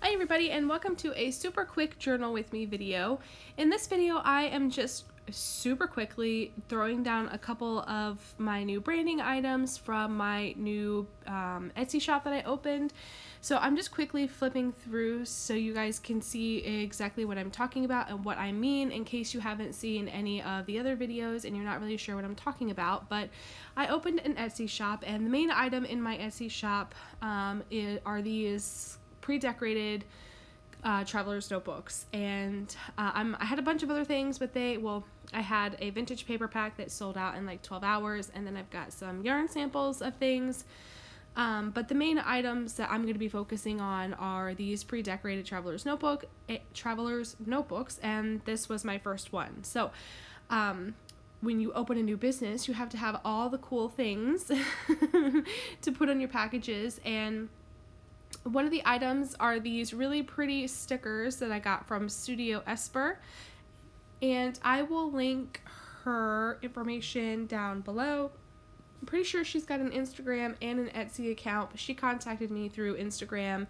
Hi everybody and welcome to a super quick journal with me video. In this video I am just super quickly throwing down a couple of my new branding items from my new um, Etsy shop that I opened. So I'm just quickly flipping through so you guys can see exactly what I'm talking about and what I mean in case you haven't seen any of the other videos and you're not really sure what I'm talking about. But I opened an Etsy shop and the main item in my Etsy shop um, are these pre-decorated uh, traveler's notebooks. And uh, i had a bunch of other things but they well I had a vintage paper pack that sold out in like 12 hours and then I've got some yarn samples of things. Um, but the main items that I'm going to be focusing on are these pre-decorated traveler's notebook eh, traveler's notebooks and this was my first one. So um, when you open a new business you have to have all the cool things to put on your packages and one of the items are these really pretty stickers that I got from Studio Esper and I will link her information down below. I'm pretty sure she's got an Instagram and an Etsy account, she contacted me through Instagram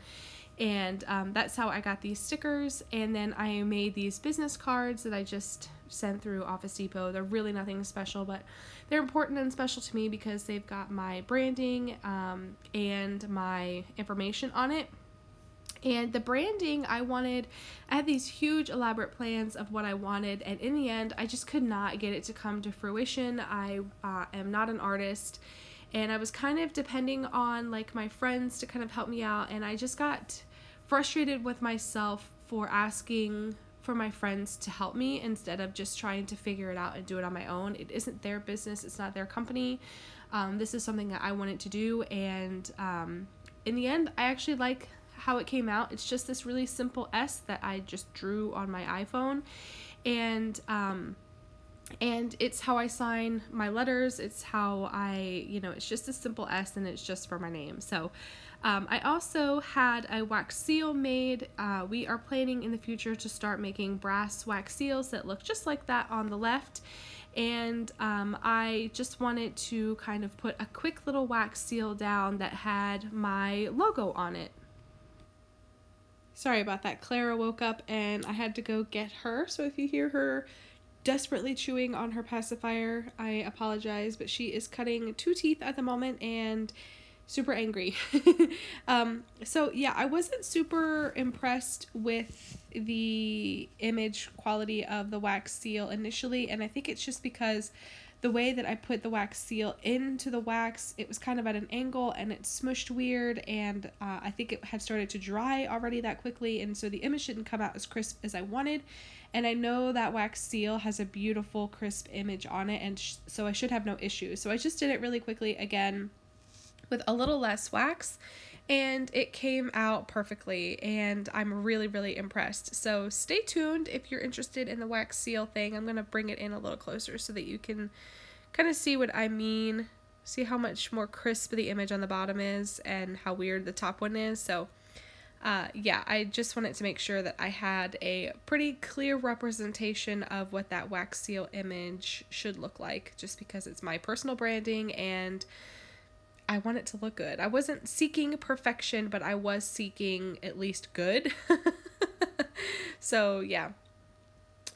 and um, that's how I got these stickers. And then I made these business cards that I just sent through Office Depot. They're really nothing special, but they're important and special to me because they've got my branding um, and my information on it. And the branding, I wanted, I had these huge elaborate plans of what I wanted, and in the end, I just could not get it to come to fruition. I uh, am not an artist, and I was kind of depending on like my friends to kind of help me out, and I just got frustrated with myself for asking for my friends to help me instead of just trying to figure it out and do it on my own. It isn't their business, it's not their company. Um, this is something that I wanted to do, and um, in the end, I actually like how it came out. It's just this really simple S that I just drew on my iPhone. And, um, and it's how I sign my letters. It's how I, you know, it's just a simple S and it's just for my name. So, um, I also had a wax seal made. Uh, we are planning in the future to start making brass wax seals that look just like that on the left. And um, I just wanted to kind of put a quick little wax seal down that had my logo on it. Sorry about that. Clara woke up and I had to go get her. So if you hear her desperately chewing on her pacifier, I apologize, but she is cutting two teeth at the moment and super angry. um, so yeah, I wasn't super impressed with the image quality of the wax seal initially, and I think it's just because the way that I put the wax seal into the wax, it was kind of at an angle and it smushed weird and uh, I think it had started to dry already that quickly and so the image didn't come out as crisp as I wanted. And I know that wax seal has a beautiful crisp image on it and so I should have no issues. So I just did it really quickly again with a little less wax and it came out perfectly and I'm really really impressed. So stay tuned if you're interested in the wax seal thing. I'm going to bring it in a little closer so that you can kind of see what I mean. See how much more crisp the image on the bottom is and how weird the top one is. So uh, yeah, I just wanted to make sure that I had a pretty clear representation of what that wax seal image should look like just because it's my personal branding and I want it to look good. I wasn't seeking perfection, but I was seeking at least good. so, yeah.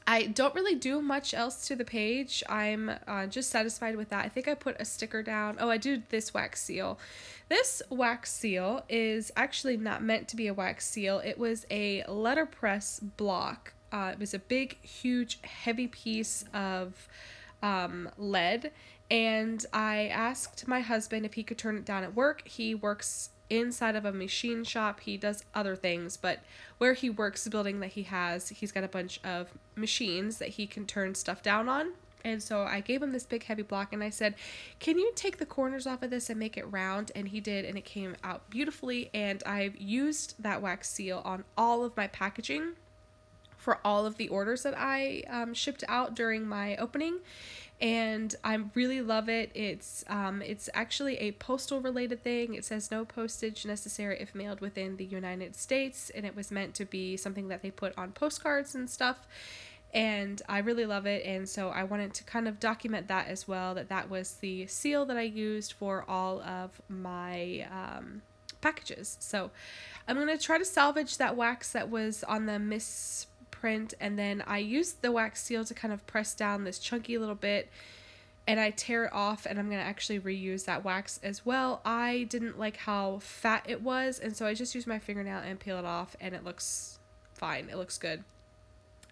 I don't really do much else to the page. I'm uh, just satisfied with that. I think I put a sticker down. Oh, I do this wax seal. This wax seal is actually not meant to be a wax seal. It was a letterpress block. Uh, it was a big, huge, heavy piece of um, lead and I asked my husband if he could turn it down at work. He works inside of a machine shop. He does other things, but where he works, the building that he has, he's got a bunch of machines that he can turn stuff down on. And so I gave him this big heavy block and I said, Can you take the corners off of this and make it round? And he did, and it came out beautifully. And I've used that wax seal on all of my packaging for all of the orders that I um, shipped out during my opening and I really love it. It's um, it's actually a postal related thing. It says no postage necessary if mailed within the United States, and it was meant to be something that they put on postcards and stuff. And I really love it, and so I wanted to kind of document that as well. That that was the seal that I used for all of my um, packages. So I'm going to try to salvage that wax that was on the misprint and then I use the wax seal to kind of press down this chunky little bit and I tear it off and I'm going to actually reuse that wax as well. I didn't like how fat it was and so I just used my fingernail and peel it off and it looks fine. It looks good.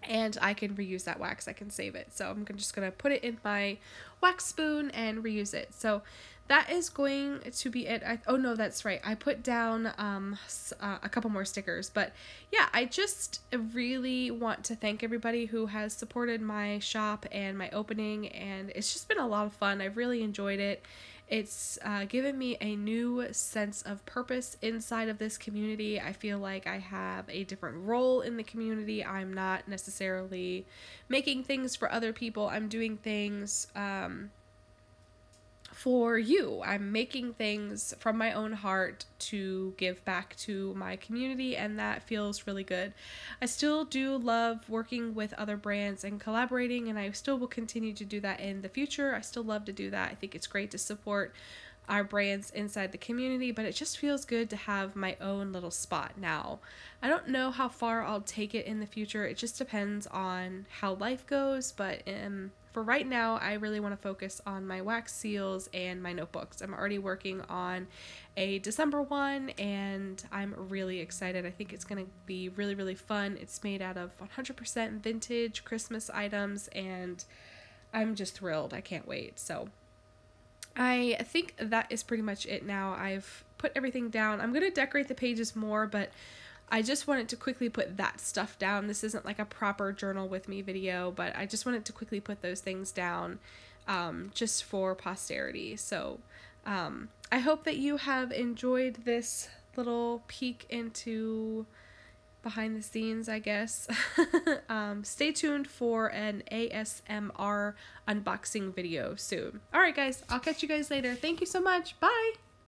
And I can reuse that wax. I can save it. So I'm just going to put it in my wax spoon and reuse it. So that is going to be it. I, oh no, that's right. I put down um, uh, a couple more stickers, but yeah, I just really want to thank everybody who has supported my shop and my opening, and it's just been a lot of fun. I've really enjoyed it. It's uh, given me a new sense of purpose inside of this community. I feel like I have a different role in the community. I'm not necessarily making things for other people. I'm doing things um, for you. I'm making things from my own heart to give back to my community, and that feels really good. I still do love working with other brands and collaborating, and I still will continue to do that in the future. I still love to do that. I think it's great to support our brands inside the community, but it just feels good to have my own little spot now. I don't know how far I'll take it in the future. It just depends on how life goes, but um for right now, I really want to focus on my wax seals and my notebooks. I'm already working on a December one and I'm really excited. I think it's going to be really, really fun. It's made out of 100% vintage Christmas items and I'm just thrilled. I can't wait. So I think that is pretty much it now. I've put everything down. I'm going to decorate the pages more, but I just wanted to quickly put that stuff down. This isn't like a proper journal with me video, but I just wanted to quickly put those things down um, just for posterity. So um, I hope that you have enjoyed this little peek into behind the scenes, I guess. um, stay tuned for an ASMR unboxing video soon. Alright guys, I'll catch you guys later. Thank you so much. Bye!